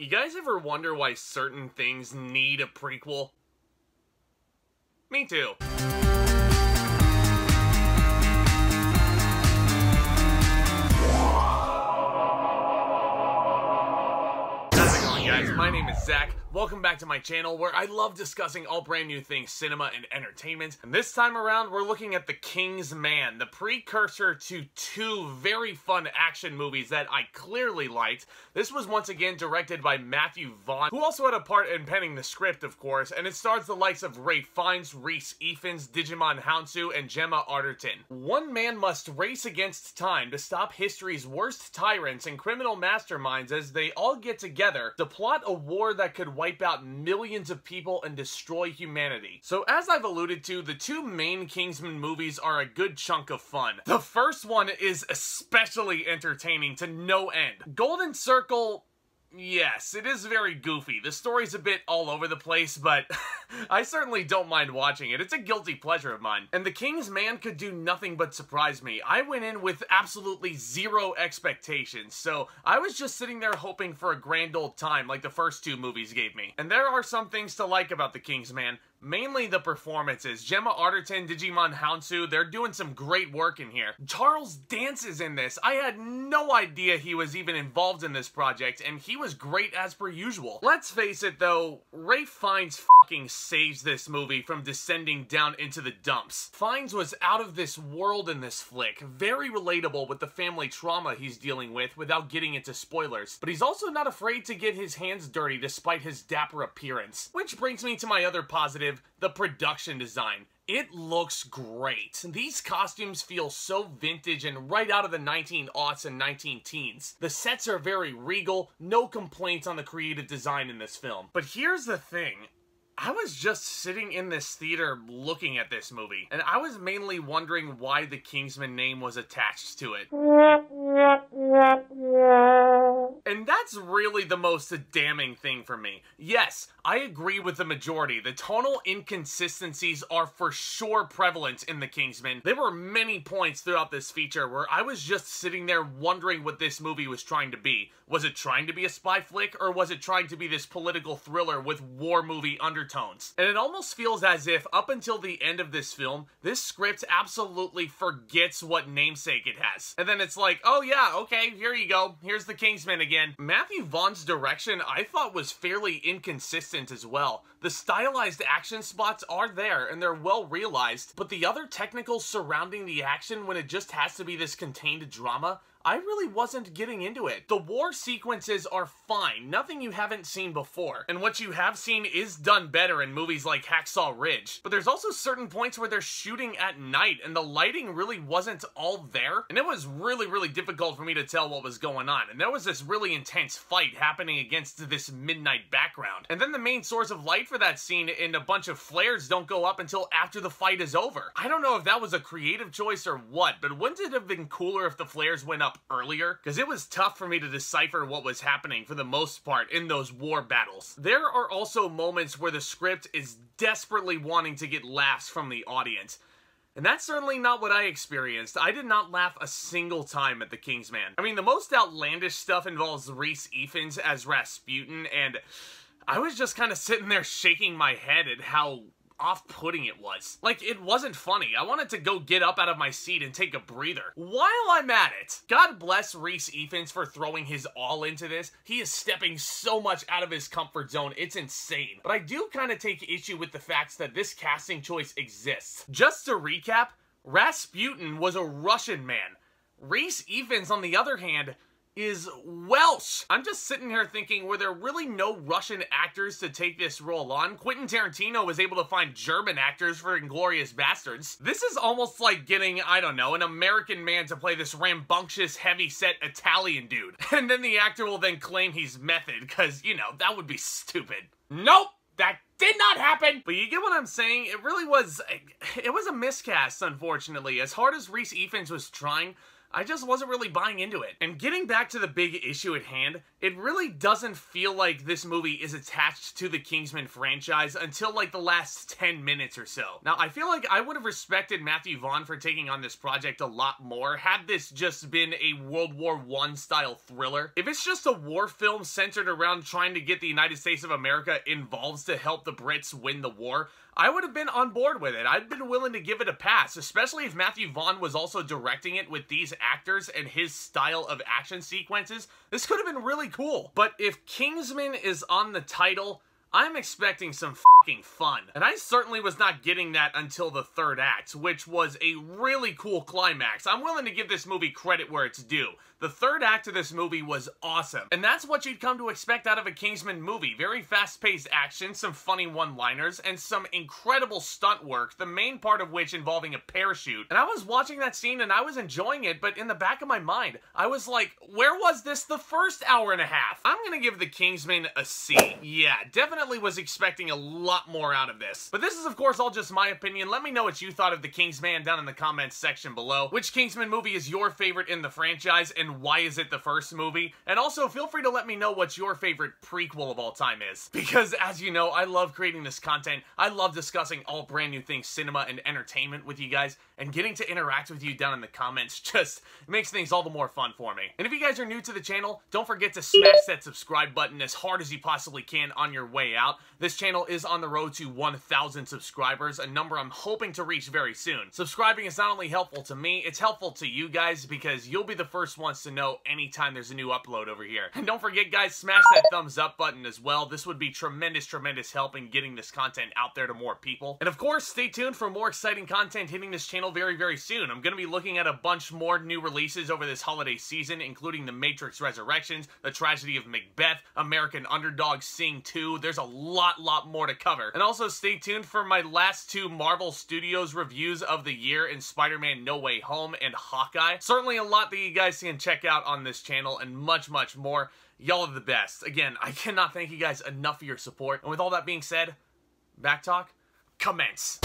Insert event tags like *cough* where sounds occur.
You guys ever wonder why certain things need a prequel? Me too. How's it going, guys? My name is Zack. Welcome back to my channel where I love discussing all brand new things cinema and entertainment. And this time around, we're looking at The King's Man, the precursor to two very fun action movies that I clearly liked. This was once again directed by Matthew Vaughn, who also had a part in penning the script, of course, and it stars the likes of Ralph Fiennes, Rhys Ifans, Djimon Hounsou, and Gemma Arterton. One man must race against time to stop history's worst tyrants and criminal masterminds as they all get together to plot a war that could wipe out millions of people and destroy humanity. So as I've alluded to, the two main Kingsman movies are a good chunk of fun. The first one is especially entertaining to no end. Golden Circle Yes, it is very goofy. The story's a bit all over the place, but *laughs* I certainly don't mind watching it. It's a guilty pleasure of mine. And The King's Man could do nothing but surprise me. I went in with absolutely zero expectations, so I was just sitting there hoping for a grand old time like the first two movies gave me. And there are some things to like about The King's Man, mainly the performances. Gemma Arterton, Djimon Hounsou, they're doing some great work in here. Charles Dance's in this. I had no idea he was even involved in this project, and he was great as per usual. Let's face it though, Ralph Fiennes fucking saves this movie from descending down into the dumps. Fiennes was out of this world in this flick, very relatable with the family trauma he's dealing with without getting into spoilers, but he's also not afraid to get his hands dirty despite his dapper appearance. Which brings me to my other positive, the production design. It looks great. These costumes feel so vintage and right out of the 19aughts and 19 teens. The sets are very regal, no complaints on the creative design in this film. But here's the thing. I was just sitting in this theater looking at this movie, and I was mainly wondering why the Kingsman name was attached to it. And that's really the most damning thing for me. Yes, I agree with the majority. The tonal inconsistencies are for sure prevalent in The Kingsman. There were many points throughout this feature where I was just sitting there wondering what this movie was trying to be. Was it trying to be a spy flick, or was it trying to be this political thriller with war movie undertones? And it almost feels as if, up until the end of this film, this script absolutely forgets what namesake it has. And then it's like, oh yeah, okay, here you go. Here's The Kingsman again. Matthew Vaughn's direction I thought was fairly inconsistent as well. The stylized action spots are there and they're well realized, but the other technicals surrounding the action when it just has to be this contained drama, I really wasn't getting into it. The war sequences are fine, nothing you haven't seen before, and what you have seen is done better in movies like Hacksaw Ridge. But there's also certain points where they're shooting at night, and the lighting really wasn't all there, and it was really, really difficult for me to tell what was going on, and there was this really intense fight happening against this midnight background. And then the main source of light for that scene and a bunch of flares don't go up until after the fight is over. I don't know if that was a creative choice or what, but wouldn't it have been cooler if the flares went up earlier because it was tough for me to decipher what was happening for the most part in those war battles. There are also moments where the script is desperately wanting to get laughs from the audience. And that's certainly not what I experienced. I did not laugh a single time at The King's Man. I mean, the most outlandish stuff involves Rhys Ifans as Rasputin, and I was just kind of sitting there shaking my head at how off-putting it was. Like, it wasn't funny. I wanted to go get up out of my seat and take a breather. While I'm at it, God bless Rhys Ifans for throwing his all into this. He is stepping so much out of his comfort zone, it's insane. But I do kind of take issue with the fact that this casting choice exists. Just to recap, Rasputin was a Russian man. Rhys Ifans, on the other hand, is Welsh. I'm just sitting here thinking, were there really no Russian actors to take this role on? Quentin Tarantino was able to find German actors for Inglourious Basterds. This is almost like getting, I don't know, an American man to play this rambunctious, heavy-set Italian dude. *laughs* And then the actor will then claim he's method, because, you know, that would be stupid. Nope! That did not happen. But you get what I'm saying? It really was, it was a miscast, unfortunately. As hard as Rhys Ifans was trying, I just wasn't really buying into it. And getting back to the big issue at hand, it really doesn't feel like this movie is attached to the Kingsman franchise until like the last 10 minutes or so. Now, I feel like I would have respected Matthew Vaughn for taking on this project a lot more had this just been a World War I style thriller. If it's just a war film centered around trying to get the United States of America involved to help the Brits win the war, I would have been on board with it. I'd been willing to give it a pass, especially if Matthew Vaughn was also directing it with these actors and his style of action sequences. This could have been really cool. But if Kingsman is on the title, I'm expecting some fucking fun. And I certainly was not getting that until the third act, which was a really cool climax. I'm willing to give this movie credit where it's due. The third act of this movie was awesome. And that's what you'd come to expect out of a Kingsman movie. Very fast-paced action, some funny one-liners, and some incredible stunt work, the main part of which involving a parachute. And I was watching that scene and I was enjoying it, but in the back of my mind, I was like, where was this the first hour and a half? I'm gonna give The Kingsman a C. Yeah, definitely was expecting a lot more out of this. But this is, of course, all just my opinion. Let me know what you thought of The Kingsman down in the comments section below. Which Kingsman movie is your favorite in the franchise, and and why is it the first movie? And also, feel free to let me know what your favorite prequel of all time is. *laughs* Because, as you know, I love creating this content. I love discussing all brand new things, cinema and entertainment with you guys, and getting to interact with you down in the comments *laughs* just makes things all the more fun for me. And if you guys are new to the channel, don't forget to smash that subscribe button as hard as you possibly can on your way out. This channel is on the road to 1,000 subscribers, a number I'm hoping to reach very soon. Subscribing is not only helpful to me, it's helpful to you guys because you'll be the first ones to know anytime there's a new upload over here. And don't forget, guys, smash that thumbs up button as well. This would be tremendous, tremendous help in getting this content out there to more people. And of course, stay tuned for more exciting content hitting this channel very, very soon. I'm going to be looking at a bunch more new releases over this holiday season, including The Matrix Resurrections, The Tragedy of Macbeth, American Underdog Sing 2. There's a lot, lot more to cover. And also stay tuned for my last two Marvel Studios reviews of the year in Spider-Man No Way Home and Hawkeye. Certainly a lot that you guys can check out on this channel and much, much more. Y'all are the best. Again, I cannot thank you guys enough for your support. And with all that being said, back talk, commence.